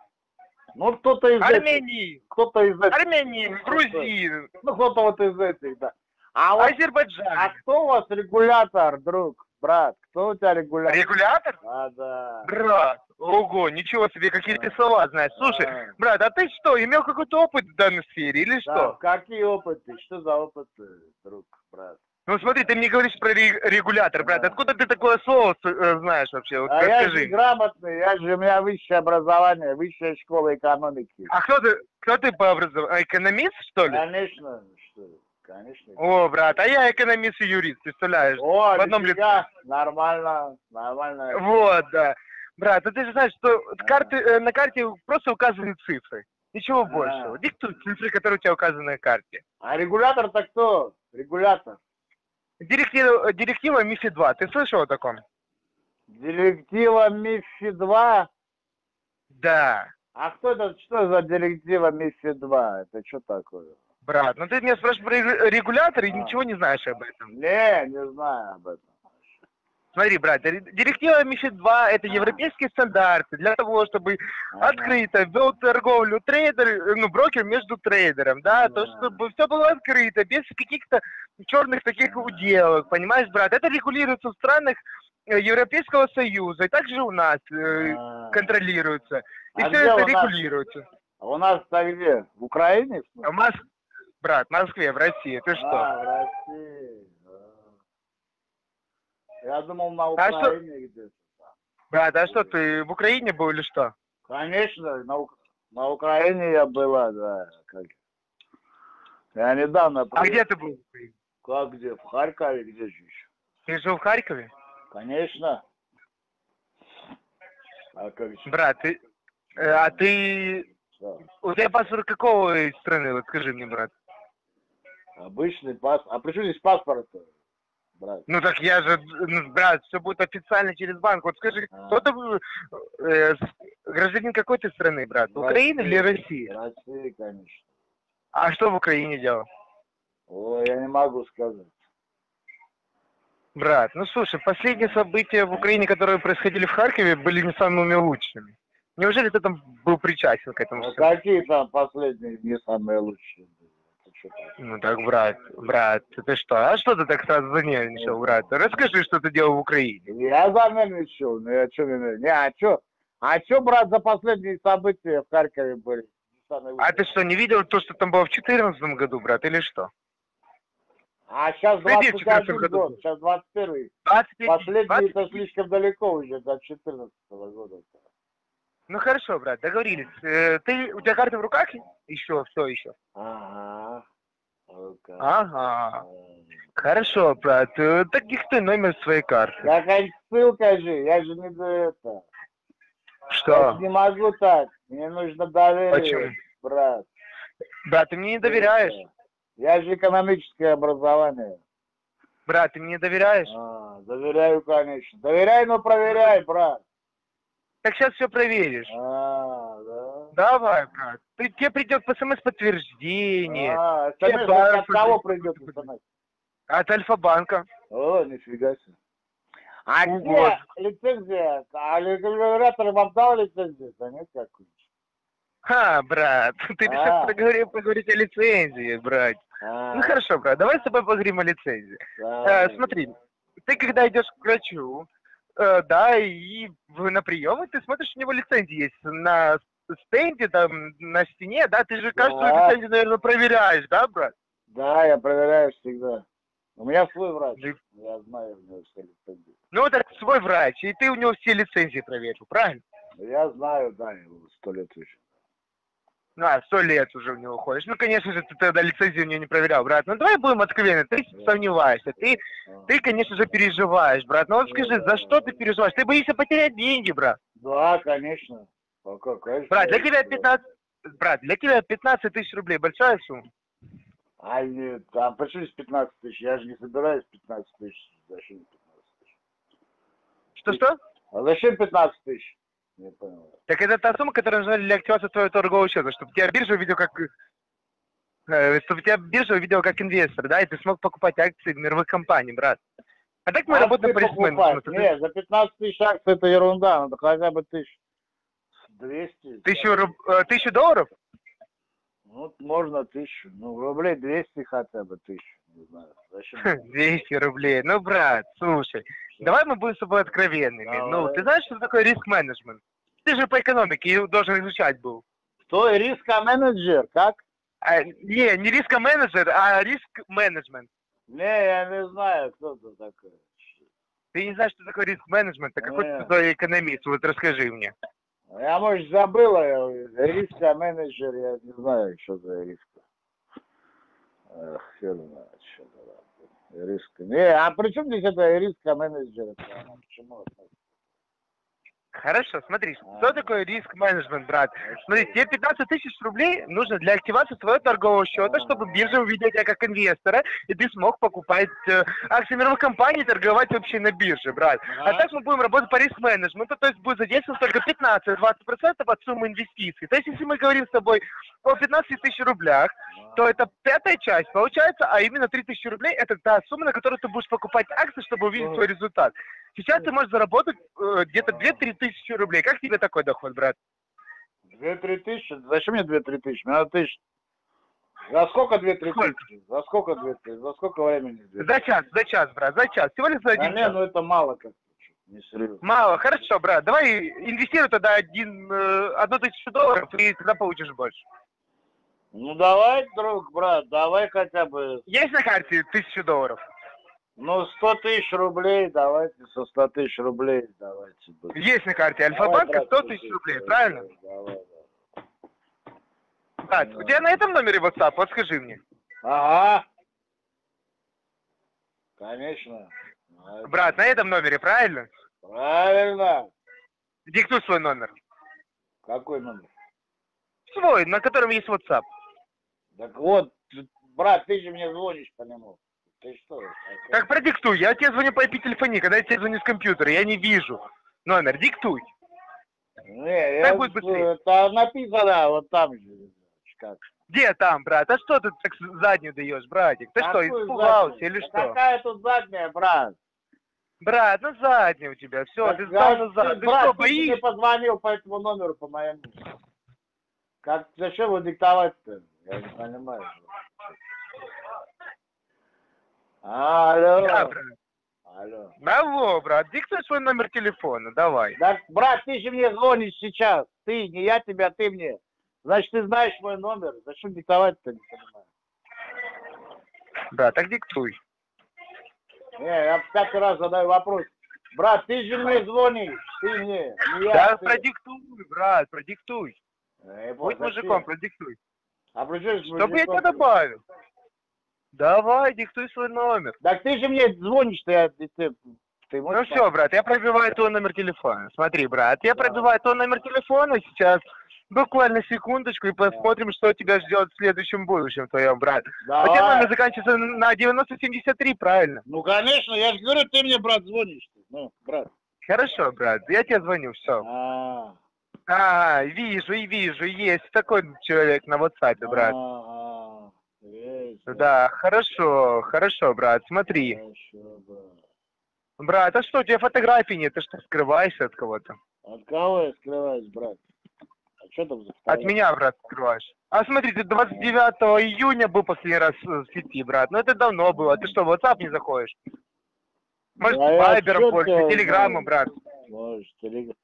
Ну кто-то из этих, Армянин, кто-то из этих, армянин, грузин, ну кто-то вот из этих, да. А вот, а азербайджанец. кто у вас регулятор, друг, брат? Кто у тебя регулятор? Регулятор? А, да. Брат, ого, ничего себе, какие ты слова знаешь. Слушай, А. брат, а ты что, имел какой-то опыт в данной сфере или Да, что? какие опыты? Что за опыты, друг, брат? Ну смотри, ты мне говоришь про ре- регулятор, брат. Да. Откуда ты такое слово э, знаешь вообще? Вот А я же расскажи. грамотный, я же, у меня высшее образование, высшая школа экономики. А кто ты, кто ты по образованию? Экономист, что ли? Конечно, что, конечно. О, брат, а я экономист и юрист, представляешь? О, в одном нифига, нормально, нормально. Вот, да. Брат, а ты же знаешь, что с карты, э, на карте просто указаны цифры. Ничего А. большего. Диктуй цифры, которые у тебя указаны на карте. А регулятор-то кто? Регулятор. Директива, директива МИФИ 2. Ты слышал о таком? Директива МИФИ-2. Да. А кто это, что за директива МИФИ-2? Это что такое? Брат, ну ты меня спрашиваешь про регу- регулятор и А. ничего не знаешь об этом. Не, не знаю об этом. Смотри, брат, ди- директива МИФИД 2 это европейские стандарты для того, чтобы Ага. открыто вел торговлю трейдер, ну, брокер между трейдером, да, то, чтобы все было открыто, без каких-то черных таких уделок, понимаешь, брат, это регулируется в странах э, Европейского Союза, и также у нас э, А. контролируется, и А все это нас? регулируется. А у нас-то где? В Украине? В Мос- Брат, в Москве, в России, ты что? А, в России. а. Я думал, на А что- Украине где-то. Брат, а что, ты в Украине был или что? Конечно, на, на Украине я была, да. Как... Я недавно... А приехал. где ты был? Украине? Как где? В Харькове где же еще? Ты жил в Харькове? Конечно. А как же? Брат, ты, э, а ты, Да. у тебя паспорт какого страны, вот скажи мне, брат? Обычный паспорт. А при чем здесь паспорт, брат? Ну так я же, ну, брат, все будет официально через банк. Вот скажи, А. кто ты, э, гражданин какой ты страны, брат? Украины или России? России, конечно. А что в Украине делал? Ой, я не могу сказать. Брат, ну слушай, последние события в Украине, которые происходили в Харькове, были не самыми лучшими. Неужели ты там был причастен к этому А всему? какие там последние не самые лучшие? были? Это что такое? Ну так, брат, брат, ты что? А что ты так сразу занервничал, брат? Расскажи, что ты делал в Украине. Я занервничал, ну я что, не, не, а что? А что, брат, за последние события в Харькове были? А ты что, не видел то, что там было в 2014 году, брат, или что? А сейчас Зайди в 14 21 году. год, сейчас 21 23, Последний 20? это слишком далеко уже, до 14 года. Ну хорошо, брат, договорились. Э, ты, у тебя карта в руках? Еще, все еще. Ага. Ну-ка. Ага. Хорошо, брат. Э, Так диктуй номер своей карты. Хоть ссылка же, я же не за это. Я Что? ж не могу так, мне нужно доверие, Почему? брат. Брат, ты мне не доверяешь? Я же экономическое образование. Брат, ты мне не доверяешь? А, доверяю, конечно. Доверяй, но проверяй, брат. Так сейчас все проверишь. А, да. Давай, брат. Ты, тебе придет смс-подтверждение А, Все смс бары от кого придет смс? от Альфа-банка. О, нифига себе. А Ну где вот. лицензия? А регулятор вам дал лицензию? Да нет какую. Ха, брат, ты А. решил поговорить, поговорить о лицензии, брат. А, Ну хорошо, брат, давай с тобой поговорим о лицензии. да. Э, смотри, ты когда идешь к врачу, да, и на прием, и ты смотришь, у него лицензия есть на стенде, там, на стене, да, ты же каждую Да. лицензию, наверное, проверяешь, да, брат? Да, я проверяю всегда. У меня свой врач. Да. Я знаю у него все лицензии. Ну, это свой врач, и ты у него все лицензии проверил, правильно? Я знаю, да, его сто лет уже. Ну, а, сто лет уже у него ходишь. Ну, конечно же, ты тогда лицензию него не проверял, брат. Ну, давай будем откровенны, ты сомневаешься, ты, ты, конечно же, переживаешь, брат. Ну, вот скажи, за что ты переживаешь? Ты боишься потерять деньги, брат. Да, конечно. Пока, конечно. Брат, для тебя 15... Брат, для тебя 15 тысяч рублей большая сумма? А нет, там почему здесь 15 тысяч? Я же не собираюсь 15 тысяч. Зачем 15 тысяч? Что-что? А зачем 15 тысяч? Не понял. Так это та сумма, которая нужна для активации твоего торгового счета, чтобы тебя биржа увидел как... э, Чтобы тебя биржа увидела как инвестор, да, и ты смог покупать акции мировых компаний, брат. А так мы Акции работаем по риск Нет, за 15 тысяч акций это ерунда. Надо хотя бы тысяч 200. Тысячу, руб- э, тысячу долларов? Ну, можно тысячу. Ну, рублей 200 хотя бы тысячу. Не знаю. Зачем? 200 рублей. Ну, брат, слушай, давай мы будем с тобой откровенными. Ну, Давай. ты знаешь, что такое риск-менеджмент? Ты же по экономике должен изучать был. Кто риска-менеджер? Как? А, не, не риск-менеджер, а риск-менеджмент. Не, я не знаю, кто это такой. Ты не знаешь, что такое риск-менеджмент, а какой ты экономист? Вот расскажи мне. Я, может, забыла. я- Риска-менеджер, я не знаю, что за риска. Эх, хер знает, что это. Риска. Не, а при чем здесь это риска-менеджер? Это оно к чему относится? Хорошо, смотри, А. что такое риск-менеджмент, брат? Смотри, тебе 15 тысяч рублей нужно для активации твоего торгового счета, чтобы биржа увидела тебя как инвестора, и ты смог покупать э, акции мировых компаний и торговать вообще на бирже, брат. А так мы будем работать по риск-менеджменту, то есть будет задействовано только 15-20% от суммы инвестиций. То есть если мы говорим с тобой о 15 тысяч рублях, то это пятая часть получается, а именно 3 тысячи рублей это та сумма, на которую ты будешь покупать акции, чтобы увидеть свой результат. Сейчас ты можешь заработать э, где-то 2-3 тысячи рублей. Как тебе такой доход, брат? Две-три тысячи? Зачем мне две-три тысячи? Мне надо тысяч. За сколько две-три тысячи? За сколько две тысячи? За сколько времени? две За час, за час, брат, за час. Всего лишь за один не, час. ну это мало. Не серьезно. Мало, хорошо, брат. Давай инвестируй тогда один, э, одну тысячу долларов, и тогда получишь больше. Ну давай, друг, брат, давай хотя бы, Есть на карте тысячу долларов? Ну, 100 тысяч рублей, давайте, со 100 тысяч рублей, давайте. брат. Есть на карте Давай, Альфа-банка брат, 100 тысяч рублей, правильно? Давай, да. Брат, у тебя на этом номере WhatsApp? Вот скажи мне. Ага. Конечно. Молодец. Брат, на этом номере, правильно? Правильно. Диктуй свой номер. Какой номер? Свой, на котором есть WhatsApp. Так вот, брат, ты же мне звонишь по нему. Ты что? Как продиктуй? Я тебе звоню по IP-телефонии, когда я тебе звоню с компьютера, я не вижу номер. Диктуй. Не, Так я, будет быстрее. это написано вот там же. Как? Где там, брат? А что ты так заднюю даешь, братик? Ты что, Какую испугался заднюю? или что? Какая тут задняя, брат? Брат, ну задняя у тебя, все, Так ты я- сдал назад. Ты брат, что, ты мне боишься? позвонил по этому номеру, по моему. Как, зачем вы диктовать-то? Я не понимаю. Алло. Да, брат. Алло. Алло, брат, диктуй свой номер телефона, давай. Да, брат, ты же мне звонишь сейчас. Ты, не я тебя, ты мне. Значит, ты знаешь мой номер. Зачем диктовать-то, не понимаю. Да, так диктуй. Не, я в пятый раз задаю вопрос. Брат, ты же мне звонишь, ты мне, не я. Да ты. продиктуй, брат, продиктуй. Э, Будь мужиком, продиктуй. А при чем Чтобы я тебя добавил. Давай, диктуй свой номер. Так ты же мне звонишь-то, я, ты, ты, ты Ну можешь все, брат, я пробиваю твой номер телефона. Смотри, брат, я Да. пробиваю твой номер телефона сейчас. Буквально секундочку и посмотрим, что тебя ждет в следующем будущем твоем, брат. У тебя Давай. номер заканчивается на 9073, правильно? Ну, конечно, я же говорю, ты мне, брат, звонишь. Ну, брат. Хорошо, брат, я тебе звоню, все. А, А, вижу и вижу, есть такой человек на WhatsApp, брат. а, есть, Да, хорошо, хорошо, брат, смотри. Брат. А что, у тебя фотографий нет, ты что, скрываешься от кого-то? От кого я скрываюсь, брат? А что там за От меня, брат, скрываешь. А смотри, ты 29 июня был последний раз в сети, брат. Ну это давно было. Ты что, в WhatsApp не заходишь? Может, Вайбером его Телеграммом, знаю. брат. Может, телег-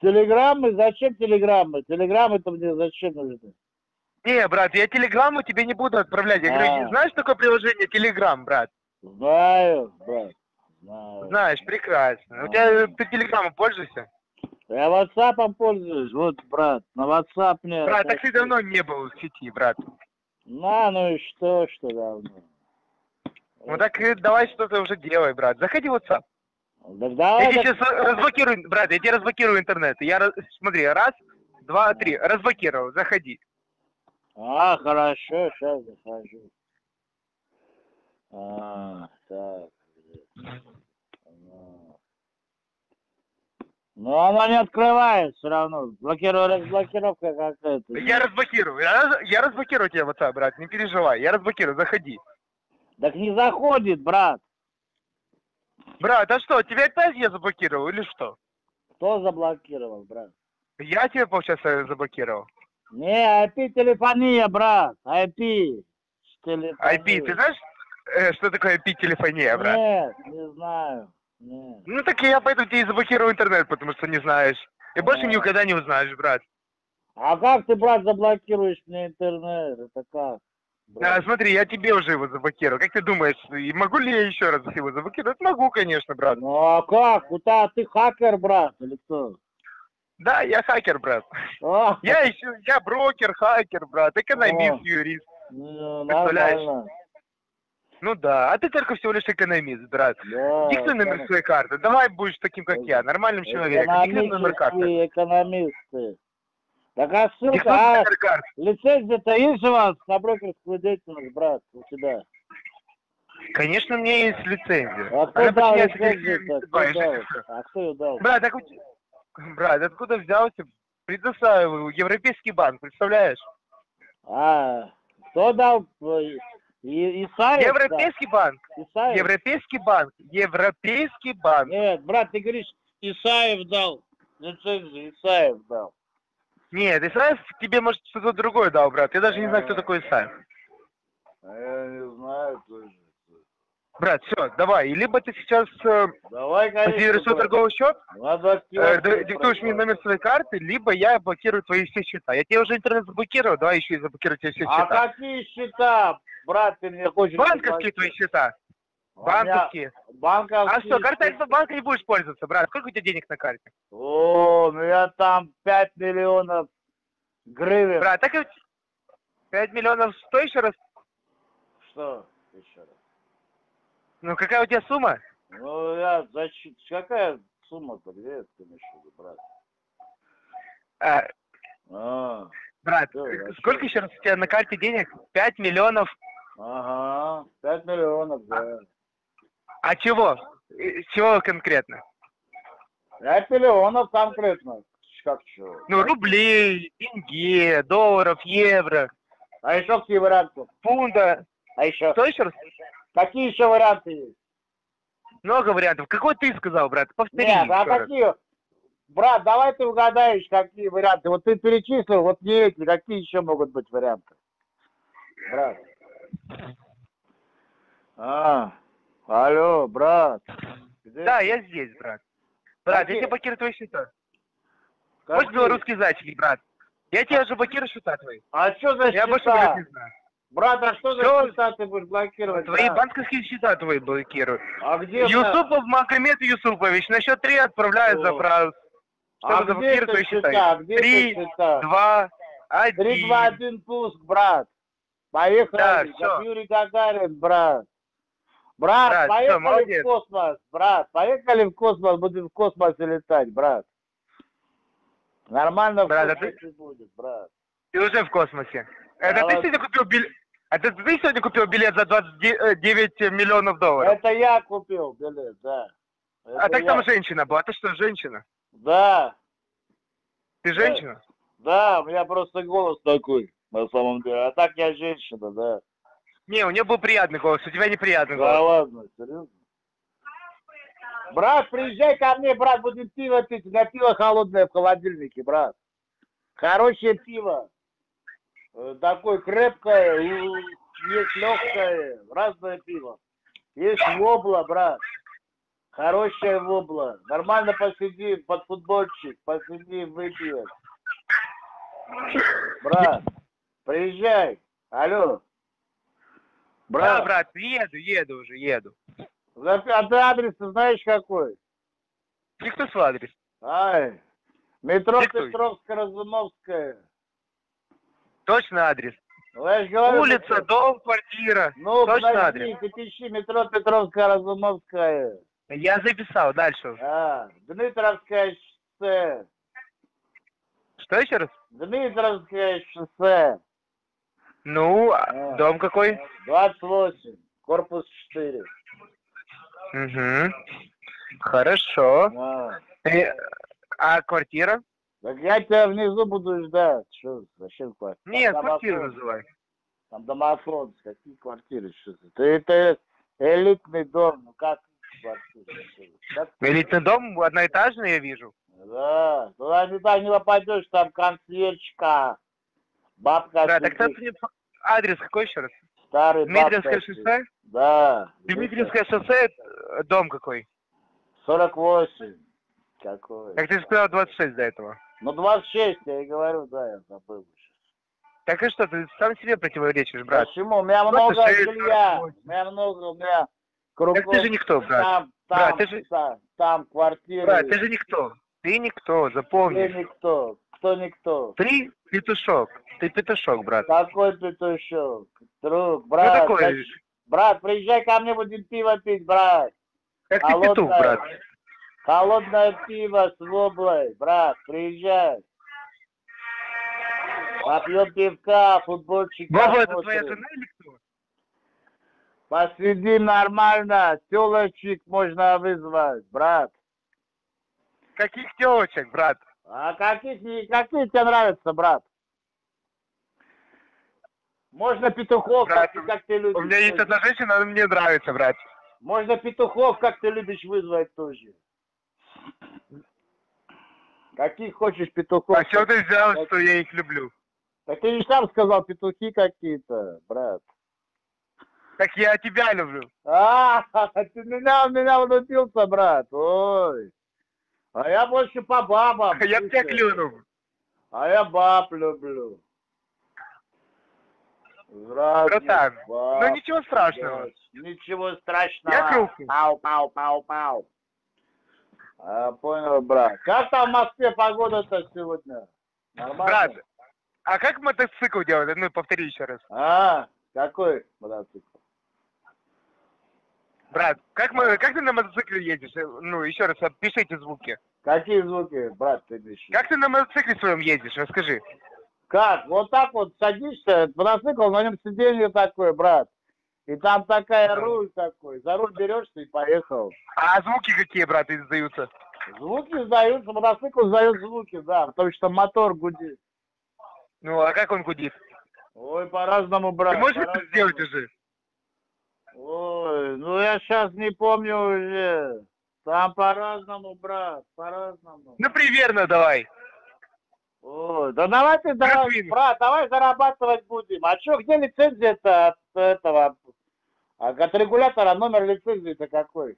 Телеграммы? Зачем телеграммы? Телеграммы-то мне зачем нужны? Не, брат, я телеграмму тебе не буду отправлять. Я А. говорю, знаешь такое приложение Телеграм, брат? Знаю, брат. Знаю. Знаешь, прекрасно. У тебя ты телеграмму пользуешься? Я ватсапом пользуюсь. Вот, брат, на WhatsApp мне... Брат, так ты давно не был в сети, брат. На, ну и что, что давно? Ну так э, давай что-то уже делай, брат. Заходи в WhatsApp. Так Я давай, тебе так- сейчас разблокирую, брат, я тебе разблокирую интернет. Я, раз- смотри, раз, два, три, разблокировал, заходи. А, хорошо, сейчас захожу. А, так. Ну. Она не открывает все равно. Блокирую, разблокировка какая-то. Я разблокирую, я, я разблокирую тебе WhatsApp, брат, не переживай, я разблокирую, заходи. Так не заходит, брат. Брат, а что, тебя опять я заблокировал или что? Кто заблокировал, брат? Я тебя, получается, заблокировал. Не, IP-телефония, брат. IP. Телефония. IP, ты знаешь, э, что такое IP-телефония, брат? Нет, не знаю. Нет. Ну так я поэтому тебе и заблокирую интернет, потому что не знаешь. И больше А. никогда не узнаешь, брат. А как ты, брат, заблокируешь мне интернет? Это как? А, брат? смотри, я тебе уже его заблокировал. Как ты думаешь, могу ли я еще раз его заблокировать? Могу, конечно, брат. Ну а как? У тебя ты хакер, брат, или кто? Да, я хакер, брат. А, Я еще, я брокер, хакер, брат, экономист, юрист. ну, представляешь? нормально. Ну да, а ты только всего лишь экономист, брат. Да, Диктуй номер своей карты. Давай будешь таким, как я, нормальным человеком. Диктуй номер карты. Экономисты. Так а ссылка, а лицензия-то есть у вас на брокерскую деятельность, брат, у тебя? Конечно, у меня есть лицензия. А кто Она дал лицензию-то? А кто ее дал? Брат, так у те- Брат, откуда взялся? Предоставил Европейский банк, представляешь? А, кто дал? И, Исаев? Европейский банк. да? Исаев? Европейский банк. Европейский банк. Нет, брат, ты говоришь, Исаев дал. Лицензию Исаев дал. Нет, Исаев тебе, может, что-то другое дал, брат. Я даже не знаю, кто такой Исаев. А я не знаю тоже. Брат, все, давай. Либо ты сейчас э, Давай, конечно. торговый счет, Надо э, диктуешь мне номер своей карты, либо я блокирую твои все счета. Я тебе уже интернет заблокировал, давай еще и заблокирую тебе все А счета. какие счета, брат, ты мне хочешь Банковские твои счета. Меня Банковские. Банковские. А что, карта Альфа-банка не будешь пользоваться, брат? Сколько у тебя денег на карте? О, ну я там 5 миллионов гривен. Брат, так и 5 миллионов что еще раз? Что еще раз? Ну, какая у тебя сумма? Ну я защит... Какая сумма-то, где ты виду, брат? А, А, брат, вообще. сколько еще раз у тебя на карте денег? 5 миллионов. ага, 5 миллионов, да. А чего? Э, Чего конкретно? 5 миллионов конкретно. Как чего? Ну, рублей, тенге, долларов, евро, А еще какие варианты? фунта. А еще? Что еще раз? Какие еще варианты есть? Много вариантов. Какой ты сказал, брат? Повтори. Нет, а раз. какие? Брат, давай ты угадаешь, какие варианты. Вот ты перечислил, вот не эти, какие еще могут быть варианты? Брат. А, алло, брат. Где Да, ты? я здесь, брат. Брат, Какие? я тебе блокирую твои счета. Какие? Хочешь белорусский зайчик, брат? Я тебе уже блокирую счета твои. А что за Я больше счета? говорить не знаю. Брат, а что Всё. за счета ты будешь блокировать? Твои брат? банковские счета твои блокируют. А где? Юсупов Магомед Юсупович на счет три отправляет О. запрос. А чтобы где заблокировать ты твои счета. счета? Где Три, ты? Два, Три, два, один. один пуск, брат. Поехали. Да, всё. Юрий Гагарин, брат. Брат, Брат, поехали молодец. в космос, брат. Поехали в космос, будем в космосе летать, брат. Нормально в Брат, а космосе будет, брат. Ты уже в космосе. Это ты ладно. сегодня купил билет? Это ты сегодня купил билет за 29 миллионов долларов? Это я купил билет, да. а Это так я. там женщина была. Ты что, женщина? Да, Ты женщина? да, у меня просто голос такой, на самом деле. А так я женщина, да. Не, у нее был приятный голос, у тебя неприятный Да голос. ладно, серьезно? Брат, приезжай ко мне, брат, будем пиво пить. У меня пиво холодное в холодильнике, брат. Хорошее пиво. Э, Такое крепкое, есть легкое, разное пиво. Есть вобла, брат. Хорошая вобла. Нормально посиди под футбольчик, посиди, выпьем. Брат, приезжай. Алло. Да, брат, еду, еду уже, еду. А ты адрес знаешь какой? Диктуй свой адрес. Ай, метро Диктуй. Петровско-Разумовская. Точно адрес. Ну, я говорю, Улица, метро- дом, квартира. Ну, точно подожди, адрес. ты пиши метро Петровско-Разумовская. Я записал, дальше. уже. А, Дмитровское шоссе. Что еще раз? Дмитровское шоссе. Ну, а А. дом какой? 28, корпус 4. Угу. Хорошо. А. Э, А квартира? Так я тебя внизу буду ждать. Что, зачем квартира? Нет, Там квартиру домофон. называй. Там домофон, какие квартиры? Что ты? Ты это элитный дом, ну как квартира? Как Элитный дом, одноэтажный я вижу. Да, туда никуда не попадешь, там консьержка, бабка Да, так сидит, там мне п- адрес какой еще раз? старый Дмитриевское бабка шоссе? Да. Дмитриевское шоссе, дом какой? 48. Какой? Как ты сказал, 26 до этого. Ну, 26, я и говорю, да, я забыл. Так и что, ты сам себе противоречишь, брат? Почему? У меня много шесть, жилья, у меня много, у меня кругом. Так ты же никто, брат. Там, там, Брат, ты же- там, там квартиры. Брат, ты же никто. Ты никто, Ты запомни. никто. Кто никто? Ты петушок. Ты петушок, брат. Какой петушок? Друг, брат. Ну такой, Брат, приезжай ко мне, будем пиво пить, брат. как ты холодное. петух, брат. Холодное пиво с воблой, брат, приезжай. Попьем пивка, футбольчик. Вова, это твоя жена или кто? Посидим нормально, телочек можно вызвать, брат. Каких телочек, брат? А каких, какие тебе нравятся, брат? Можно петухов, Брат, как, ты- как ты любишь. У меня есть одна женщина, она мне нравится, брат. Можно петухов, как ты любишь, вызвать тоже. Каких хочешь петухов? А что ты взял, что я их люблю? Так ты же сам сказал, петухи какие-то, брат. Так я тебя люблю. А, ты меня, меня внутился, брат. Ой. А я больше по бабам. Я тебя клюнул. А я баб люблю. Братан, Ну ничего страшного. Ничего страшного. Я крупный. Пау, пау, пау, пау. А, понял, брат. Как там в Москве погода-то сегодня? Нормально? Брат, а как мотоцикл делать? Ну, повтори еще раз. А, какой мотоцикл? Брат, как, мы, как ты на мотоцикле едешь? Ну, еще раз, опишите звуки. Какие звуки, брат, ты ищешь? Как ты на мотоцикле своем едешь? Расскажи. Как? Вот так вот садишься, мотоцикл, на нем сиденье такое, брат. И там такая руль такой. За руль берешься и поехал. А звуки какие, брат, издаются? Звуки сдаются, мотоцикл сдает звуки, да, потому что мотор гудит. Ну, а как он гудит? Ой, по-разному, брат. Ты можешь это сделать уже? Ой, ну я сейчас не помню уже. Там по-разному, брат, по-разному. Ну, примерно давай. Ой, да давай ты, давай, брат, давай зарабатывать будем. А что, где лицензия-то от этого, а от регулятора, номер лицензии-то какой?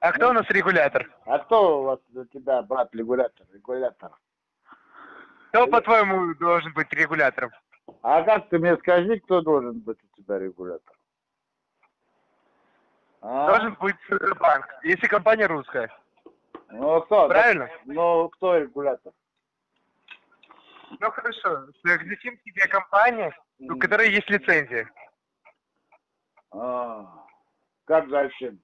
А кто у нас регулятор? А кто у вас у тебя, брат, регулятор, регулятор? Кто, по-твоему, должен быть регулятором? А как ты мне скажи, кто должен быть у тебя регулятор? А? Должен быть банк, если компания русская. Ну кто? Правильно? Ну кто регулятор? Ну хорошо. Зачем тебе компания, у которой есть лицензия? А, как зачем?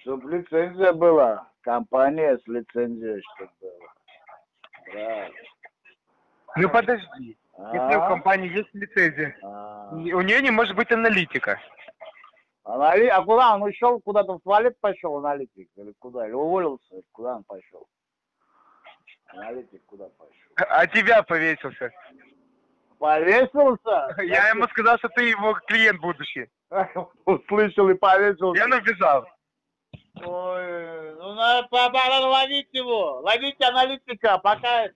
Чтоб лицензия была. Компания с лицензией, чтобы была. Правильно. Ну подожди. Если у А? компании есть лицензия, А. у нее не может быть аналитика. Анали- А куда он ушел? Куда-то в туалет пошел, аналитик? Или куда? Или уволился? Куда он пошел? Аналитик куда пошел? А тебя повесился. Повесился? Я ему сказал, что ты его клиент будущий. услышал и повесился. Я написал. Ой, ну надо, надо ловить его. Ловите аналитика, пока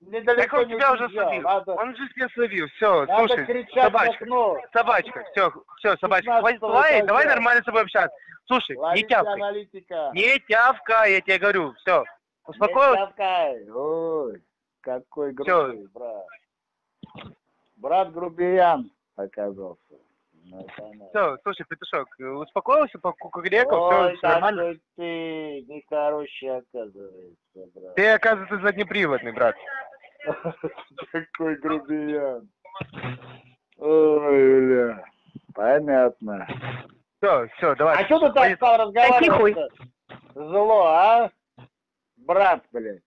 недалеко Так он не тебя уже словил. Надо, Он же тебя словил. Все, надо слушай, кричать собачка. Собачка, все, все, собачка. 15 Хватит лаять, давай нормально с тобой общаться. Слушай, не Ловите тявкай. аналитика. Не тявкай, я тебе говорю. Все. Не Успокоился? тявкай. Ой, какой грубый брат. Брат грубиян оказался. Ну. Все, слушай, петушок, успокоился, покукарекал, Ой, все, нормально. ты нехороший оказывается, брат. Ты, оказывается, заднеприводный, брат. Какой грубиян. Ой, бля. Понятно. Все, все, давай. А что ты так стал разговаривать? Зло, а? Брат, блядь.